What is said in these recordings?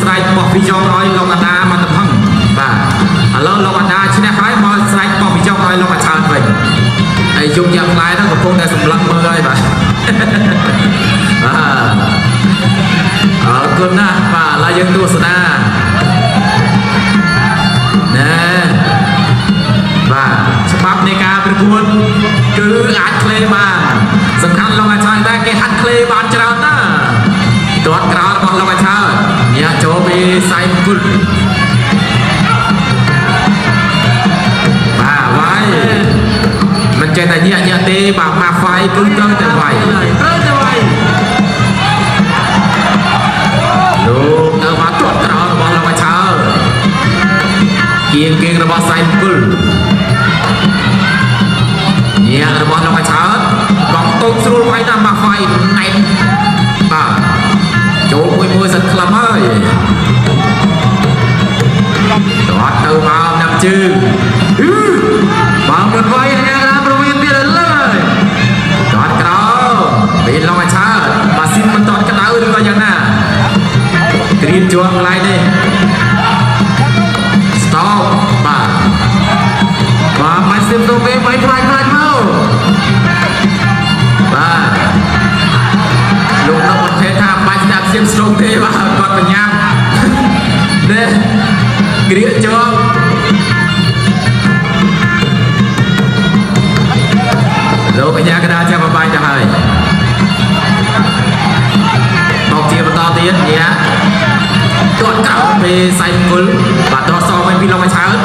ស្រែកបោះពីយ៉ងឲ្យលោកអាដាមកទៅផឹងបាទឥឡូវលោកអាដាឈ្នះហើយមកស្រែកបោះពីយ៉ងឲ្យលោកអាឆើតវិញហើយយំយ៉ាងខ្លាយហ្នឹងកំពុងតែសម្លឹងមើលហើយបាទបាទអរគុណណាស់បាទឥឡូវយើងទស្សនាណែបាទច្បាប់នៃការប្រកួតគឺអាចក្លេបានសំខាន់លោកអាឆើតដែរគេហាត់ក្លេបានច្រើនណាស់ទាត់ក្រោលរបស់លោកអាឆើត ញាក់ចូលពីសៃគុលបាទវាយមិនចេះតែញាក់ញាក់ទេបាទម៉ាហ្វាយគឺត្រូវតែវាយត្រូវទៅហើយលោកនៅមកទាត់ក្រោលរបស់លោកអាឆើតគៀងគៀងរបស់សៃគុលញាក់របស់លោកអាឆើតកង់តូចស្រួលវាយណាស់ម៉ាហ្វាយណែនបាទចូលមួយមួយសិនខ្លឹម ហើយទាត់ទៅមកណាំជើង ត់ក្រោមពេលសៃមុលបាទត្រសងវិញពីលោកអាឆើត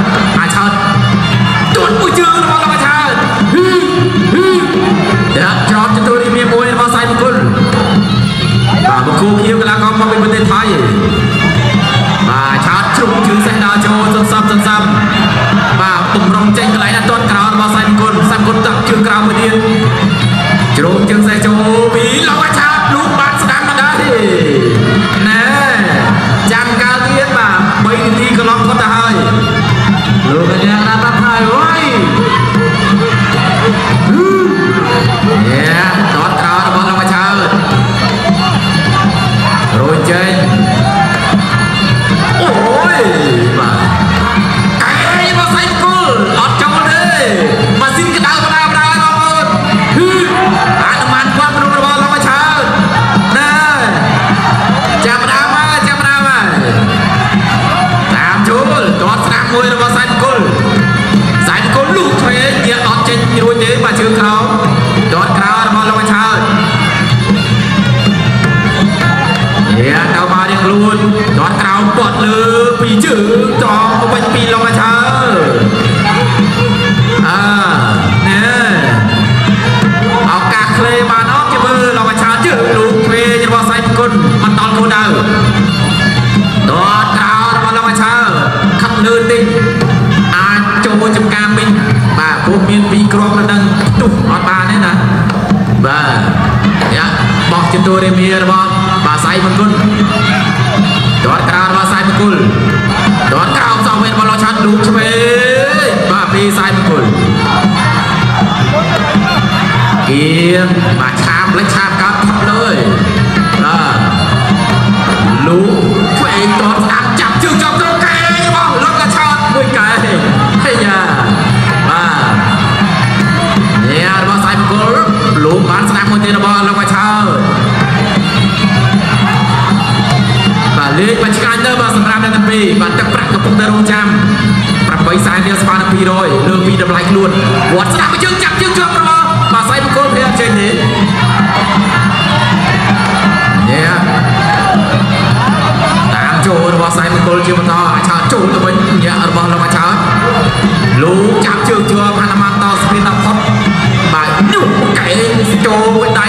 យ៉ាទៅមករៀងខ្លួនទាត់ក្រោមពាត់លើពីជើងចងទៅវិញពីលោកអាឆើតអើណែឱកាសក្លេបានអត់ជាមើលលោកអាឆើតជើងលូកឆ្វេងរបស់សែនគុលមិនដល់គោលដៅដ បោះជំទួរាមារបស់បាទសៃមង្គលដតក្រោរបស់សៃមង្គលដតក្រោសងវិញរបស់លោកឆាត់លូកឆ្វេងបាទពីសៃមង្គលគៀងបាទ 1បាទទឹកប្រាក់កំពុងតែរងចាំ8សែនរៀលស្មើនឹង200លើពីតម្លៃខ្លួនវត្តស្ដាប់ជើងចាប់ជើងជាប់របស់បាទសៃមង្គលព្រះអត់ចេញទេយ៉ាតាមចូលរបស់សៃមង្គលជាបន្តអាចោចូលទៅវិញយ៉ារបស់លោកអាចោលូចាប់ជើងជាប់អាណាមតស្ពីនដល់ផុតបាទនោះកែចូលមួយដៃ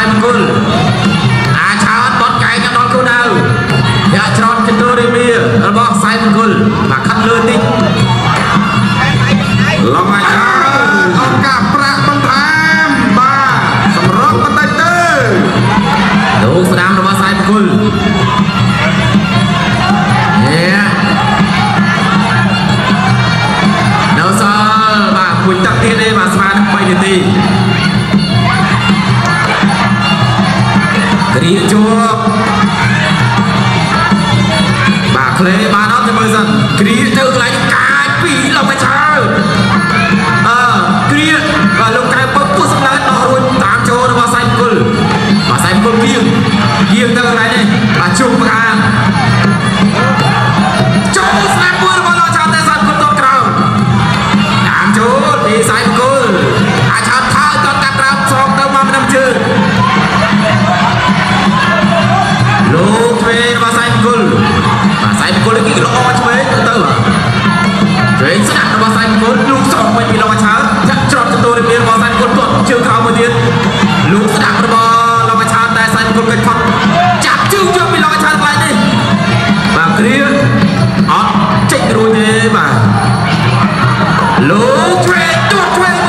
I'm good. ភ្លេងបានអត់ទៅមើលសិនគ្រាទៅកន្លែងកាយពីរឡើងមកឆើអើគ្រាបាទលោកកែវពឹកពុះសម្ដៅដោះរួចតាមចូលរបស់សៃគុលបាទសៃគុលគៀងគៀងទៅកន្លែងនេះបាទជុំផ្កា Low threat, door threat.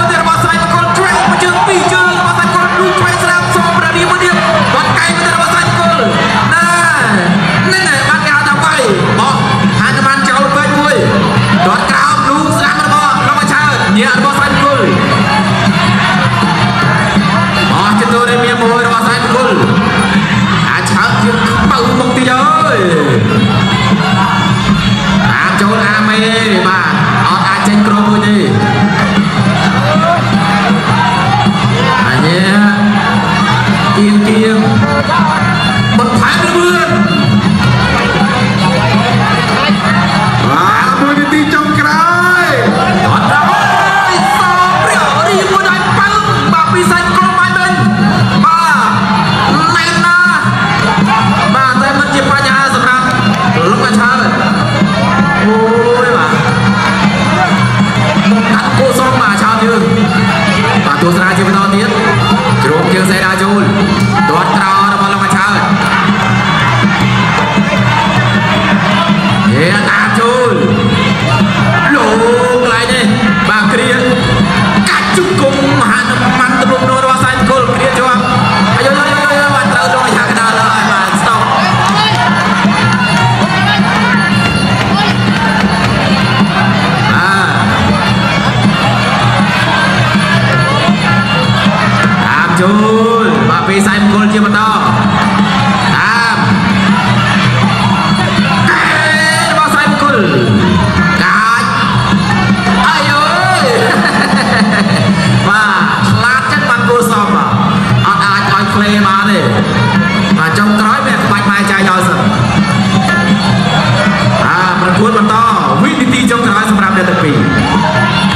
កាចអាយអើយបាទឆ្លាតចិត្តបានគួរសមអត់អាចឲ្យផ្លេបានទេបាទចុងក្រោយវាក្បាច់ម៉ែចាយដល់សិនអាប្រគួតបន្តវិនាទីចុងក្រោយសម្រាប់អ្នកទី2